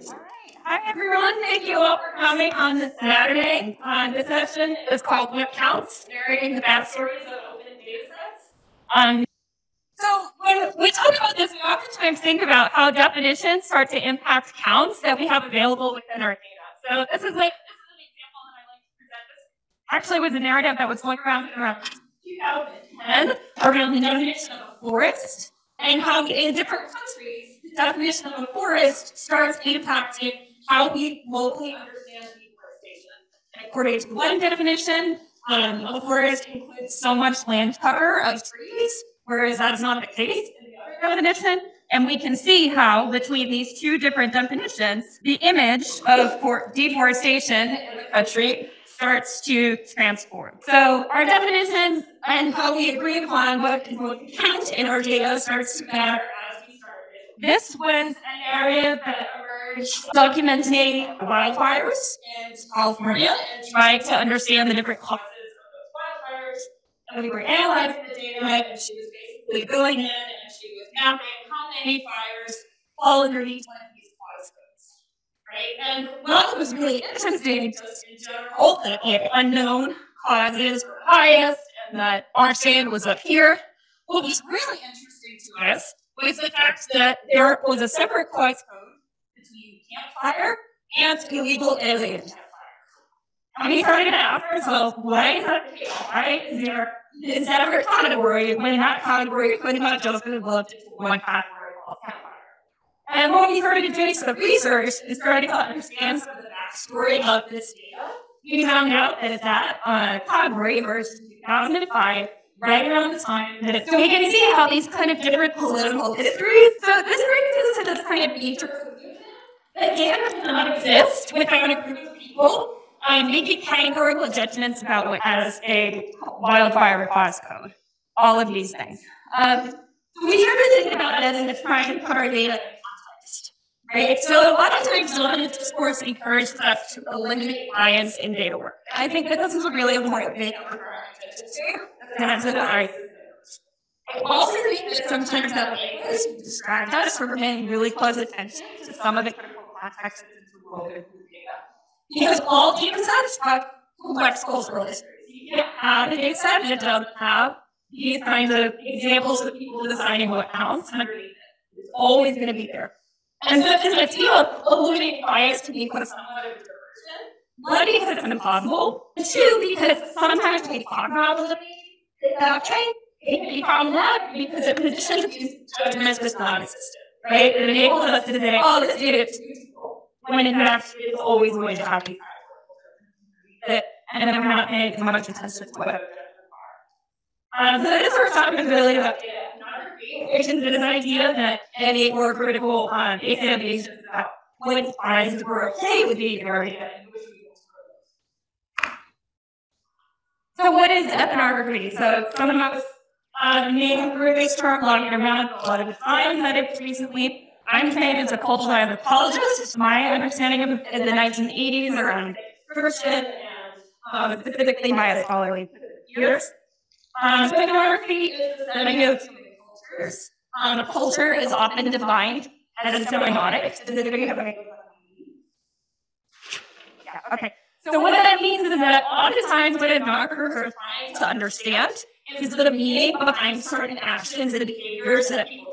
Hi, everyone. Thank you all for coming on this Saturday. Uh, this session is called What Counts, narrating the backstories of open data sets. Um, so when we talk about this, we oftentimes think about how definitions start to impact counts that we have available within our data. So this is like this is an example that I like to present. This actually was a narrative that was going around around 2010 around the definition of a forest and how in different countries definition of a forest starts impacting how we locally understand deforestation. According to one definition, um, a forest includes so much land cover of trees whereas that's not the case in the other definition. And we can see how between these two different definitions, the image of deforestation in the country starts to transform. So our definitions and how we agree upon what can count in our data starts to matter. This was an area that emerged documenting wildfires in California and trying to understand the different causes of those wildfires. And we were analyzing the data and she was basically going in and she was mapping how many fires fall underneath one of these cause codes. Right? And what was really interesting just in general that the unknown causes were highest and that arson was up here. What was really interesting to us was the fact that there was a separate cause code between campfire and illegal alien campfire. And we started to ask ourselves, why that Why is there instead of category, when that category could not just be looked into one category campfire. And when we started doing some research and started to understand some of the backstory of this data, we found out that that uh, category versus 2005, right around the time that it's. So we can see how these kind of different political histories. So this brings us to this kind of feature that data does not exist without a group of people um, making categorical judgments about what as a wildfire cause code. All of these things. Um, we started thinking about it as a trying to put our data in. Right? So a lot of times dominant discourse encourages us to eliminate bias in data work. I think that this is a really important thing I also think that sometimes that language described us for paying really close attention to some of the critical contexts of data. Because all data sets have complex cultural histories. You can't have a data set that doesn't have these kinds of examples of people designing what counts underneath it. It's always going to be there. And so this idea of eliminating bias to be somewhat of a diversion, one, because it's impossible, and two, because sometimes we talk about it without train, it can be problematic because it positions judgments as non-existent, right? It enables us to say, oh, this data is when in fact it's always going to have these that and I'm not paying as much attention to what um, so this topic is really about data It's an idea that any more critical um, examinations about when finds were okay with the area So what is ethnography? So some of us uh, name through this term long amount of a lot of time that it's recently I'm trained as a cultural anthropologist. My understanding of in the 1980s around Christian and um, specifically my scholarly years. Um, ethnography is the study of cultures. Um, a culture is often defined as a semiotic, specifically yeah, okay. So what that means is that oftentimes what ethnographers are trying to understand is the meaning behind certain actions and behaviors that people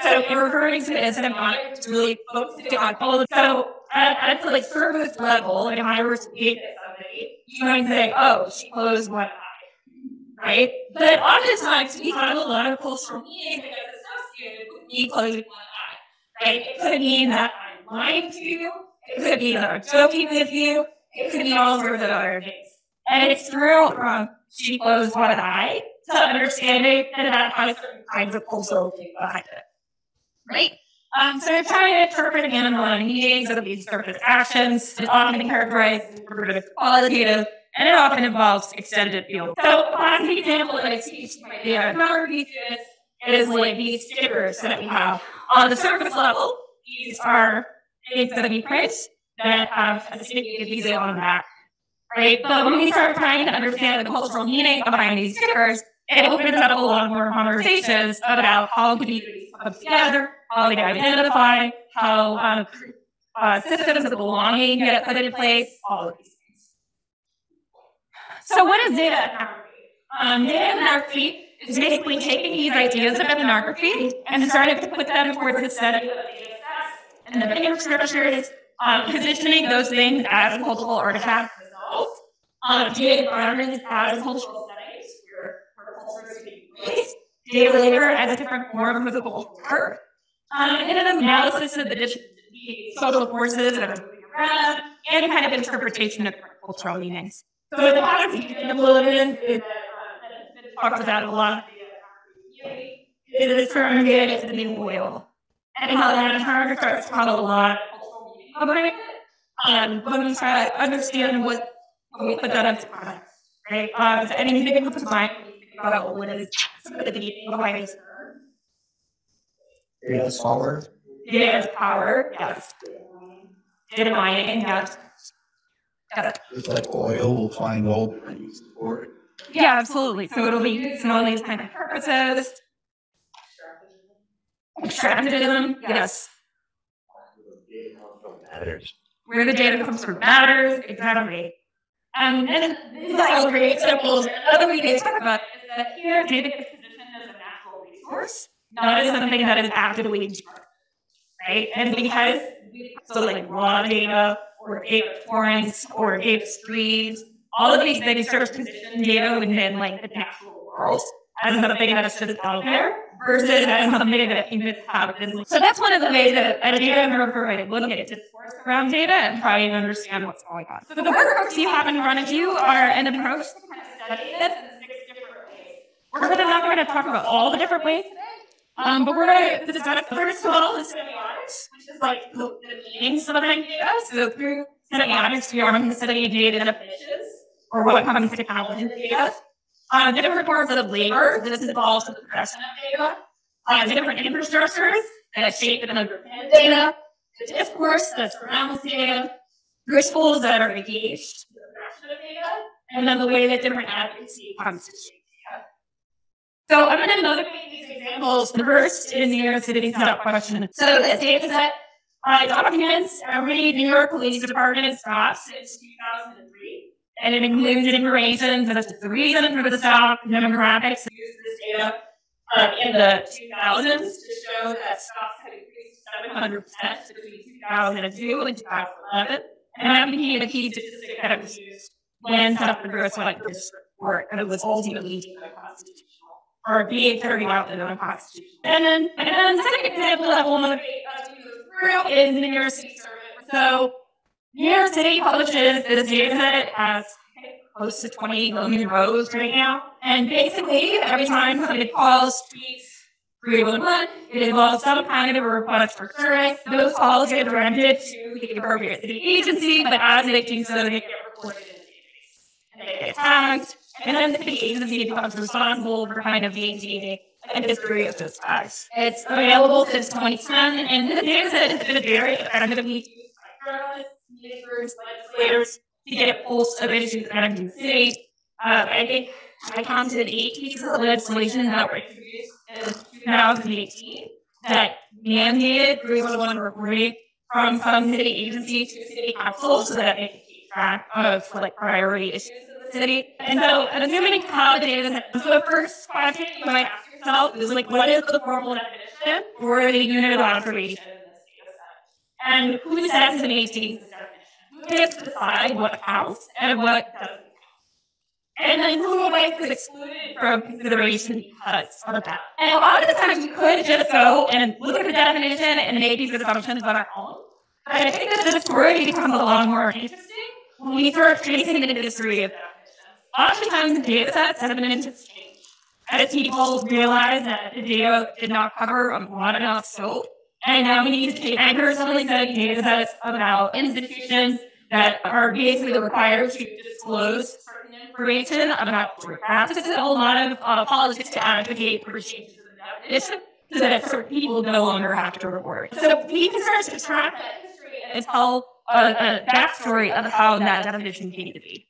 so we're referring to it as audit to really focus on all of So at, at the like service level, if I were to meet somebody, you might say, oh, she closed one eye. Right? But oftentimes we have a lot of cultural meaning that is associated with me closing one eye. Right? It could mean that I'm lying to you, it could be that I'm joking with you, it could be all sorts of other things. And it's through from she closed one eye to understanding that that has certain kinds of cultural things behind it right? Um, so trying to interpret again in the meetings of these surface actions is often characterized as qualitative, and it often involves extended field. So one example that I teach my ethnography students is like these stickers that we have on the surface level. These are things that we print that have a sticky visa on the back, right? But when we start trying to understand the cultural meaning behind these stickers, it opens up a lot more conversations about how communities come together, how they identify, how um, uh, systems of belonging get put into place, all of these. So what is data ethnography? Um, data ethnography is basically taking these ideas of ethnography and starting to put them towards the study of data and the infrastructures, um, positioning those things as cultural artifacts themselves, um, data environments as cultural settings where, where culture is taking data later as a different form of the culture, um, and an analysis of the, the social forces that are moving around, and kind of interpretation of cultural meanings. So the pattern of is talks about a lot. It is termed as the new oil. And how that term starts to call a lot of it. And when we try to understand what we put that into context, right? Uh, so anything comes to mind about what is the this term. Data is power. Is power, yes. Data mining, yes. It's like oil, we'll find all different for it. Yeah, absolutely. So it'll be used in all these kind of purposes. Extractivism, yes. Matters. Where the data comes from matters, exactly. Um, and these are all great examples. Another way to talk about it is that here data is positioned as a natural resource, not as something that is actively right? And because so like raw data or data torrents or data streams all of these things sort of position data within like the natural world as something that is just out there versus as something that humans have. So that's one of the ways that a data interpreter look at discourse around data and try and understand what's going on. So the workbooks you have in front of you are an approach to study this in six different ways. We're not going to talk about all the different ways um, but we're going to, the first of all is semiotics, which is like the, the meanings of an idea. So through semiotics, we are study data definitions or what comes to common data. Uh, different forms of labor, this involves the progression of data. Uh, different infrastructures that shape and underpin data. The discourse that surrounds data. Rituals that are engaged in the progression of data. And then the way that different advocacy comes to shape data. So I'm going to these examples. The first is New York City Stop question. So this data set uh, documents every New York Police Department stop since 2003 and it includes information as to the reason for the stop, demographics use this data uh, in the 2000s to show that stops had increased 700% between 2002 and 2011. And that became a key statistic that was used when stop the growth like this report, and it was ultimately deemed unconstitutional or being carried out in unconstitutional. And then, and then the second example that we'll motivate us to go through is the New York City Survey. So New York City publishes this data set as close to 20 million rows right now. And basically, every time somebody calls, tweets, 311, it involves some kind of a request for service. Those calls get directed to the appropriate city agency, but as they do so, they get recorded in the database. And they get tagged, and then the agency becomes responsible for kind of maintaining a history of those tags. It's available since 2010, and the data set has been very effectively used by journalists, newspapers, legislators, to get a pulse of issues in New City. Uh, I think I counted eight pieces of legislation that were introduced in 2018 that mandated 311 reporting from some city agency to city council so that they can keep track of like priority issues the city. And so, assuming how the data so the first question you might ask yourself is like, what is the formal definition for the unit of observation in this data set? And who sets and maintains the definition? Who gets to decide what counts and what doesn't. And then Google Life is excluded from consideration because of that. And a lot of the times you could just go and look at the definition and make these assumptions on our own. But I think that the story becomes a lot more interesting when we start tracing the history of definitions. Oftentimes the data sets have been interesting as people realize that the data did not cover a lot enough scope. And now we need to take anchors on these data sets about institutions that are basically required to disclose certain information about practices. A lot of uh, politics to advocate for changes in the definition so that certain people no longer have to report. So we can start to track that history and tell a, a backstory of how that definition came to be.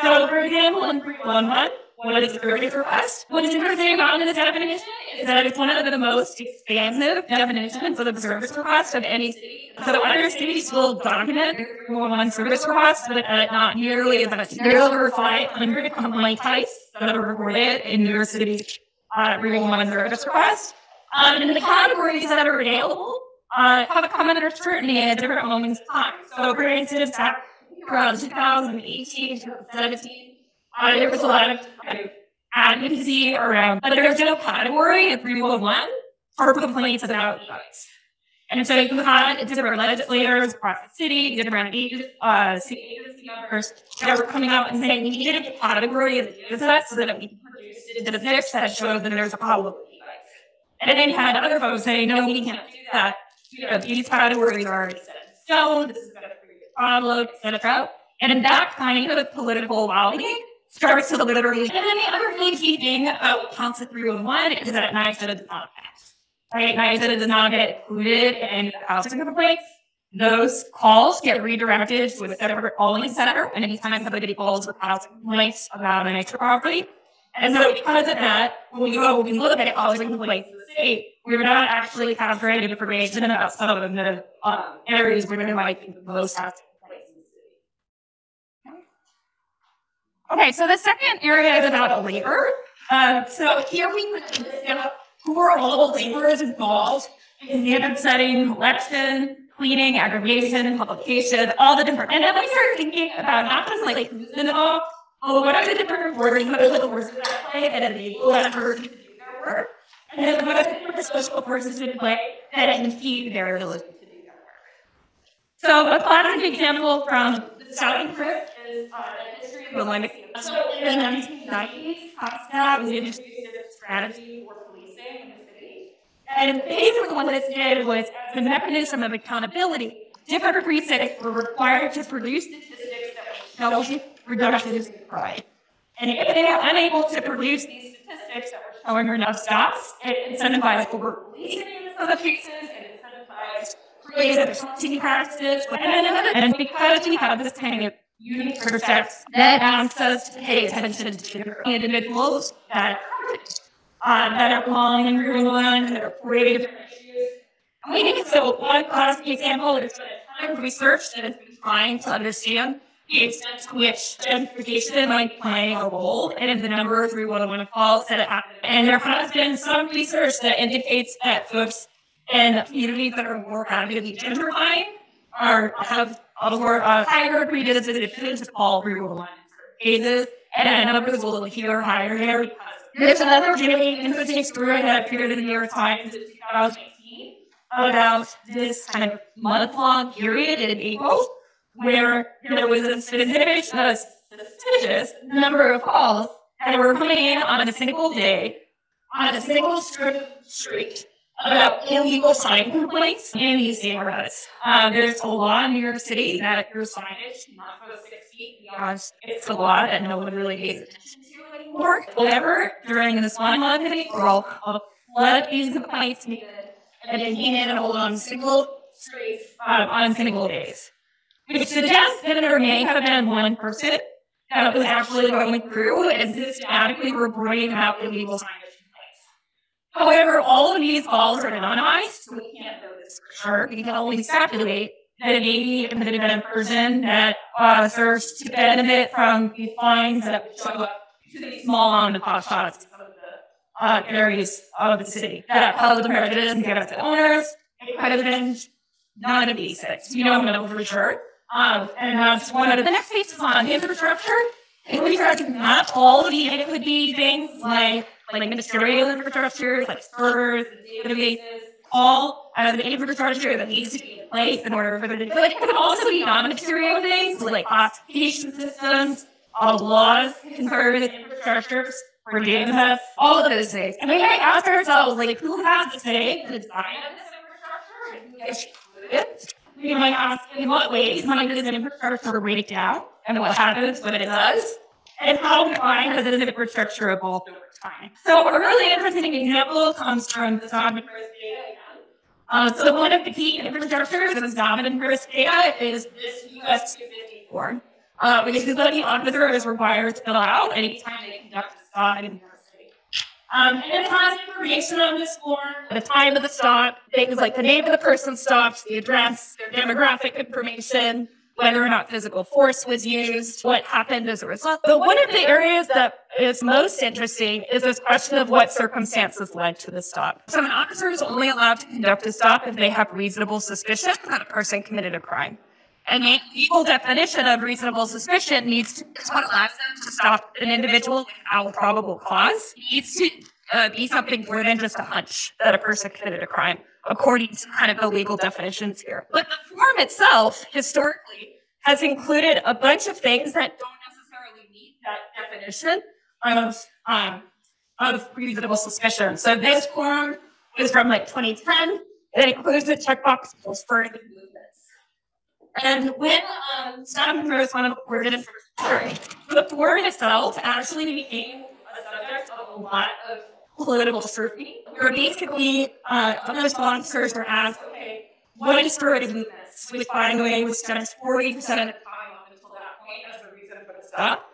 So, for example, in 311, what is a service request. What is interesting about this definition is that it's one of the most expansive definitions of the service request of any city. So other cities will document one service request, but not nearly as much. There are over 500 complaint types that are recorded in New York City's uh, one service request. Um, and the categories that are available uh, have come under scrutiny at different moments in time. So, for instance, around 2018 2017, uh, there was a lot of kind of advocacy around, but there was no category in 311 for complaints about guns. And so you had different legislators across the city, different uh, city agency members that were coming out and saying we needed a category of the data so that we can produce statistics that show that there's a problem with And then you had other folks saying, no, we can't do that. You know, these categories are already set in stone, this is going problem. And in that kind of political lobbying, starts to literally. And then the other really key thing about uh, Council 301 is that NYCHA does not pass. Right? NYCHA does not get included in housing complaints. Those calls get redirected to a separate calling center, and anytime somebody calls with housing complaints about an extra property. And so because of that, when we go, we look at housing complaints state, we're not actually capturing information about some of the uh, areas where there might be the most housing Okay, so the second area is about labor. Uh, so here we who are all the laborers involved in the setting, election, cleaning, aggregation, publication, all the different. And then we start thinking about not just like who's involved, but what are the different reporting, what are the forces that play that enable that person to do their work, and then what are the social forces in play that impede their ability to do work. So a classic example from the Southern Crypt is uh, the history of the Olympic so in the 1990s, CompStat was introduced a strategy for policing in the city. And basically what this did was, as a mechanism of accountability, different precincts were required to produce statistics that would show reductions in crime. And if they are unable to produce these statistics that were showing enough stops, it incentivized over policing of the cases, it incentivized creative efficiency practices, and because we have this kind of unique percepts that asks us to pay attention to individuals that, are uh, that are calling and everyone, that are creative issues. We think so one classic example is ton of research that has been trying to understand the extent to which gentrification might play a role in the number of 311 calls that happen. And there has been some research that indicates that folks in communities that are more actively gentrifying are have or uh, higher predisposition to all real cases, and numbers will appear higher there. There's another really interesting story that appeared in the New York Times in 2018 about this kind of month-long period in April where there was a specific, uh, suspicious number of calls that were coming in on a single day on a single strip street about illegal sign complaints in these neighborhoods. Um, there's a law in New York City that your signage not go six feet beyond. It's a law that no one really pays attention to anymore. However, during this one month in April, a lot of these complaints needed and they needed to hold on single streets um, on single days, which suggests that there may have been one person that was actually going through and systematically reporting about illegal signage However, all of these calls are anonymized, so we can't know this for sure. We can only speculate that it may be an independent person that uh, serves to benefit from the fines that show up to these small on the shots of the uh, areas of the city that public residents give us to owners, presidents, none of these things. You don't know for sure. Um, and that's one of the next pieces on infrastructure. Infrastructure, not all of the, it could be things like like ministerial infrastructure, like servers, databases, all of the infrastructure that needs to be in place in order for the but it could also be non-material things like classification systems, all laws with infrastructures for data, all of those things. And we might ask ourselves, like, who has to say the design of this infrastructure We might ask in what ways might this infrastructure break down and what happens when it does, and how fine does infrastructure evolve over time. So a really interesting example comes from the data. Uh, so one of the key infrastructures of dominant risk data is this US 254. uh, because the officer is required to fill out anytime they conduct a stop in New York City. Um, and it has information on this form, the time of the stop, things like the name of the person stopped, the address, their demographic information, whether or not physical force was used, what happened as a result. But one of the areas that is most interesting is this question of what circumstances led to the stop. So an officer is only allowed to conduct a stop if they have reasonable suspicion that a person committed a crime. And the legal definition of reasonable suspicion needs to, is what allows them to stop an individual without probable cause. Needs to uh, be something more than just a hunch that a person committed a crime, according to kind of the legal definitions here. But the form itself, historically, has included a bunch of things that don't necessarily meet that definition of, um, of reasonable suspicion. So this form is from like 2010. It includes a checkbox for and when um, Stephen Rose went forward in the board itself actually became a subject of a lot of political scrutiny. Where basically, uh, other sponsors were asked, okay, what is furtive movements? Which, by the way, was spent 40% of the time up until that point as a reason for the stop.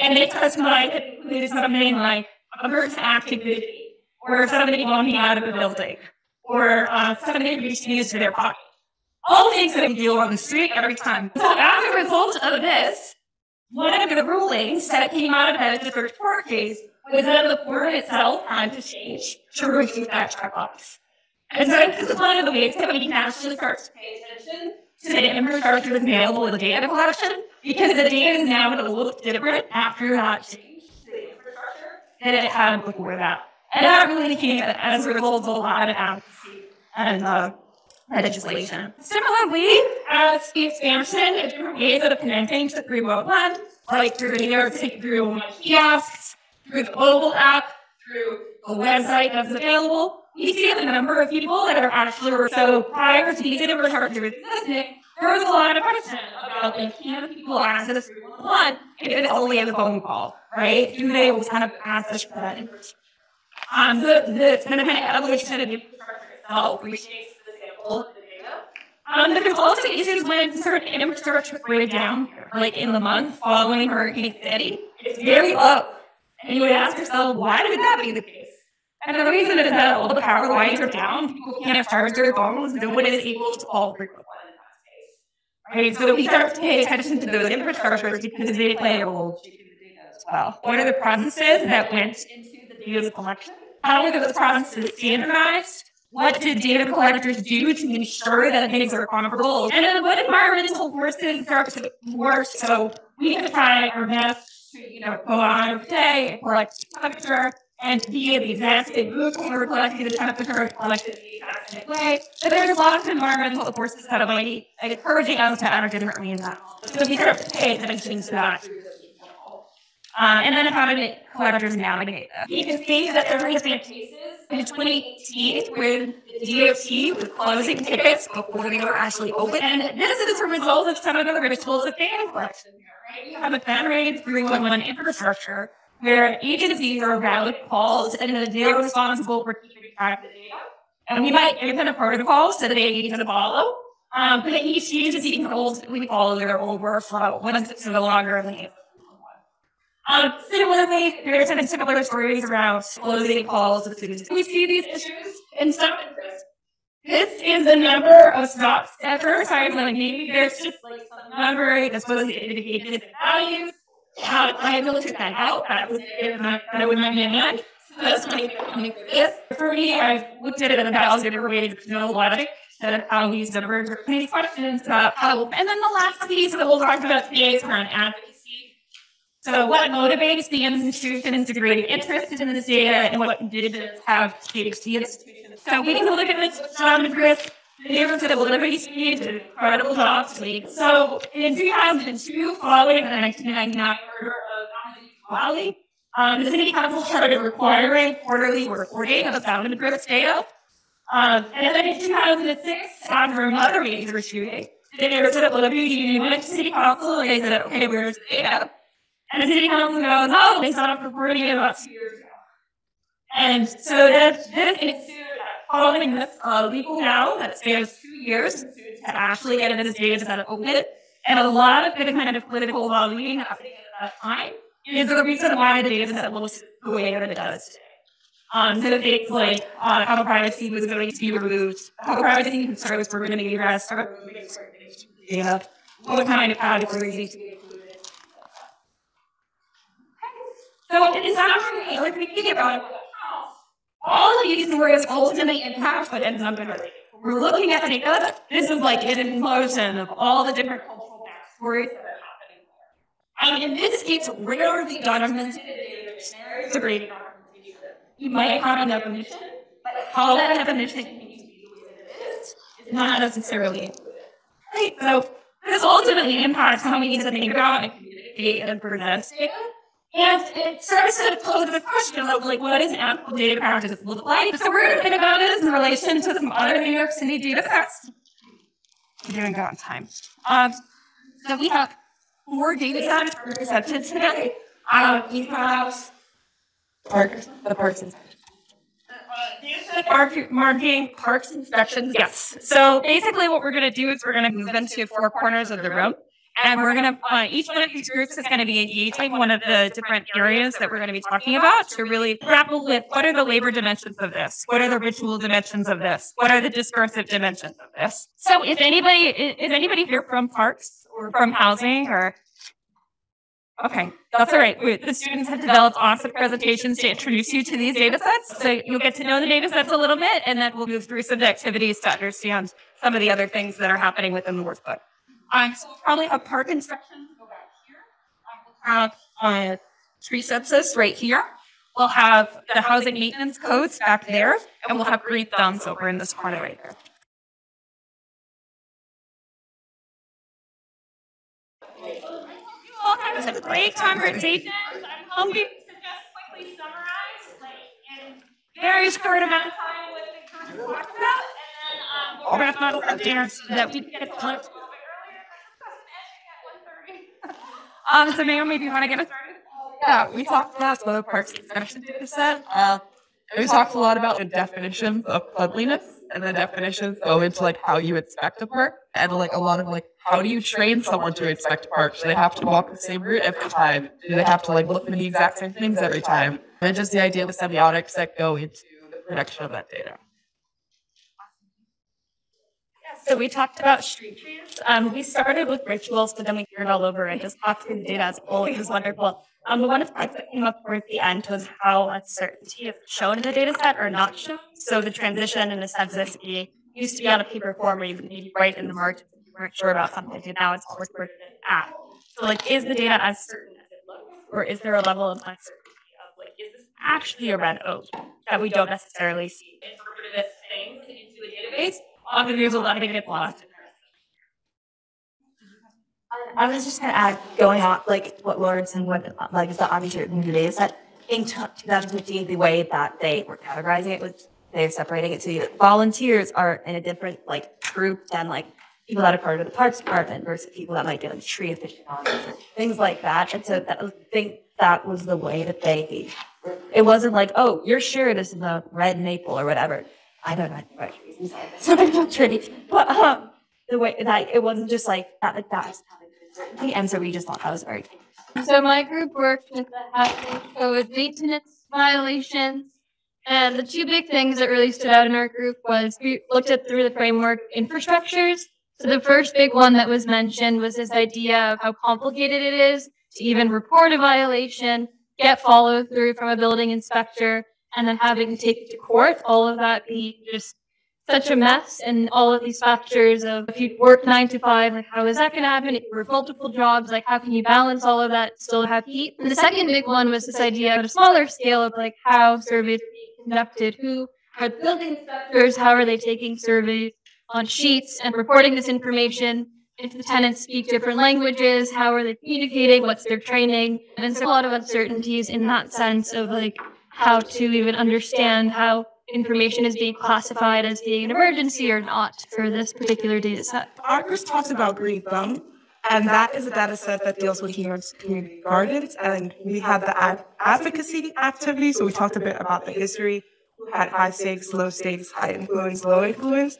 And they testified that included something like a person activity, or somebody walking out of a building, or uh, somebody reaching into their pocket all things that we deal on the street every time. So as a result of this, one of the rulings that came out of that district court case was that the court itself had to change to remove that checkbox. And so this is one of the ways that we can actually start to pay attention to the infrastructure that's available the data collection, because the data is now going to look different after that change to the infrastructure than it had before that. And that really came as a result of a lot of advocacy and uh, legislation. Similarly, as the expansion of different ways of connecting to 311, like through the York City through kiosks, through the mobile app, through the website that's available, we see the number of people that are actually so prior to these infrastructure existing, there was a lot of question about like can people access 311 if it's only a phone call, right? Do they kind of access that infrastructure? Um, the, the kind of evolution of infrastructure itself reshapes the data. Um, there's also issues when certain infrastructure break down, like in the month following Hurricane Sandy. It's very low. And you would ask yourself, why would that be the case? And the reason is that all the power lines are down, people can't charge their phones, no one is able to call 311 in that case. Right? So we start to pay attention to those infrastructures because they play a role as well. What are the processes that went into the data collection? How are those processes standardized? What did data collectors do to ensure that things are comparable? And then what environmental forces are to work? So we have tried our best to, you know, go on every day and collect temperature and be the exact same group when we're collecting the temperature collected the exact way. But there's a lot of environmental forces that are like encouraging us to act differently in that. So we have to pay attention to that. Uh, and then how do collectors navigate that? You can see that there has been cases in 2018 when the DOT was closing tickets before they were actually open. And this is a result of some of the rituals of data collection here, right? You have a federated 311 infrastructure where agencies are routing calls and then they're responsible for keeping track of the data. And we might give them a protocol so that they need to follow. Um, but each agency can we follow their own workflow once it's no longer in the um, similarly, there's some similar stories around closing calls with students. We see these issues in some interest. This is the number of stops at first time, like maybe there's just like some number that's supposed to indicate values. How I filtered that out, that was that would my mind. So that's for this. For me, I've looked at it in a thousand different ways to know why that how these numbers are many questions about how and then the last piece that we'll talk about today is around advocacy so what motivates the institutions to create interest in this data and what did have shapes the institutions? So we can look at this John Chris, the difference of the delivery speed to incredible jobs league. So in 2002, following the 1999 murder of Wally, um, the city council started requiring quarterly reporting of the found and Griffiths data. Um, and then in 2006, after another major shooting, they noticed that WD went to city council and they said, okay, where's the data? And the city council goes, oh, they signed up for about two years ago. And so that then ensued following this uh, legal now that spans two years students had actually getting this data set open it. And a lot of the kind of political lobbying happening at that time is the reason why the data set looks the way that it does today. Um, so things like uh, how privacy was going to be removed, how privacy concerns were going to be addressed, data, what kind of categories need to be included. So it is actually, like we think about it, all of these stories ultimately impact what ends up in it. We're looking at the data, this is like an implosion of all the different cultural backstories that are happening there. And in this case, rarely dominant degrading you might have a definition, but how that definition can be is not necessarily right. So this ultimately impacts how we need to think about and communicate and present data. And it starts to pose the question of like, what does ethical data practice look like? So we're going to think about it in relation to the modern New York City data sets. Doing that on time. Um, so we have four data sets presented today. Um, we have parks, the parks inspection. Mark, marking parks inspections, yes. So basically what we're going to do is we're going to move into four corners of the room. And we're going to, uh, each one of these groups is going to be engaging one of the different areas that we're going to be talking about to really grapple with what are the labor dimensions of this? What are the ritual dimensions of this? What are the discursive dimensions of this? So if anybody, is anybody here from parks or from housing or Okay, that's all right. The students have developed awesome presentations to introduce you to these data sets. So you'll get to know the data sets a little bit, and then we'll move through some activities to understand some of the other things that are happening within the workbook. Um, so we'll probably have park inspections go back here. Um, we'll have uh, tree census right here. We'll have the housing maintenance codes back there, and we'll have green thumbs over in this corner right there. all was a great conversation. I'm hoping to just quickly summarize, like, in very short amount of time what the group talked about, and then um, we'll wrap up there so that we can get it close. Um, so Mayo, maybe you want to get us started? Yeah, we talked about slow parks discussion data set. Uh, we talked a lot about the definitions of cleanliness and the definitions go into like how you inspect a park and like a lot of like how do you train someone to inspect a park? Do they have to walk the same route every time? Do they have to like look for the exact same things every time? And just the idea of the semiotics that go into the production of that data. So we talked about street trees. Um, we started with rituals, but then we turned all over and just talked through the data as a whole. It was wonderful. Um, but one of the things that came up towards the end was how uncertainty is shown in the data set or not shown. So the transition in the census used to be on a paper form where you would maybe write in the margins if you weren't sure about something, and now it's all written in an app. So like, is the data as certain as it looks, or is there a level of uncertainty of like, is this actually a red oak that we don't necessarily see interpreted things into the database? Often there's a lot of it lost I was just gonna add, going on, like, what Lawrence and what, like, is the in the data set, in two thousand fifteen, the way that they were categorizing it was, they're separating it to volunteers are in a different, like, group than, like, people that are part of the parks department versus people that might be like tree aficionados, things like that. And so that, I think that was the way that they, it wasn't like, oh, you're sure this is a red maple or whatever. I don't know. Something about trees, but, um, the way that it wasn't just like that, like that and so we just thought that was very. So my group worked with the hazard code maintenance violations. And the two big things that really stood out in our group was we looked at through the framework infrastructures. So the first big one that was mentioned was this idea of how complicated it is to even report a violation, get follow through from a building inspector, and then having to take it to court. All of that being just such a mess and all of these factors of if you work nine to five, like how is that going to happen? If you work multiple jobs, like how can you balance all of that, still have heat? And the second big one was this idea at a smaller scale of like how surveys are being conducted, who are the building inspectors, how are they taking surveys on sheets and reporting this information if the tenants speak different languages, how are they communicating, what's their training, and so a lot of uncertainties in that sense of like how to even understand how information is being classified as being an emergency or not for this particular data set. Argus talks about Green Thumb, and that is a data set that deals with New community gardens. And we have the ad- advocacy activity. So we talked a bit about the history, who had high stakes, low stakes, high influence, low influence.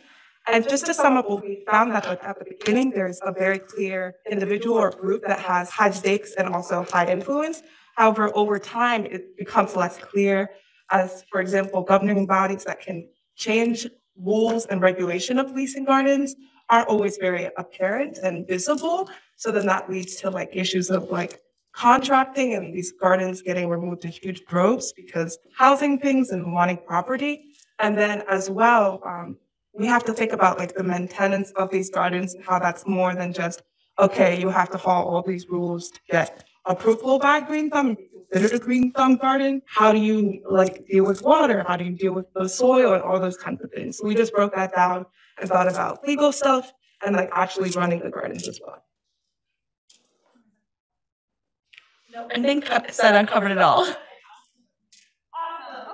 And just to sum up what we found that at the beginning, there's a very clear individual or group that has high stakes and also high influence. However, over time, it becomes less clear as, for example, governing bodies that can change rules and regulation of leasing gardens aren't always very apparent and visible. So then that leads to like issues of like contracting and these gardens getting removed in huge droves because housing things and wanting property. And then as well, um, we have to think about like the maintenance of these gardens and how that's more than just, okay, you have to follow all these rules to get approval by Green Thumb and be considered a Green Thumb garden. How do you like deal with water? How do you deal with the soil and all those kinds of things? So we just broke that down and thought about legal stuff and like actually running the gardens as well. I think that said uncovered it all.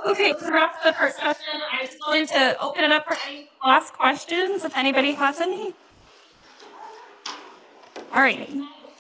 Okay, to wrap the first session, I'm just going to open it up for any last questions, if anybody has any. All right.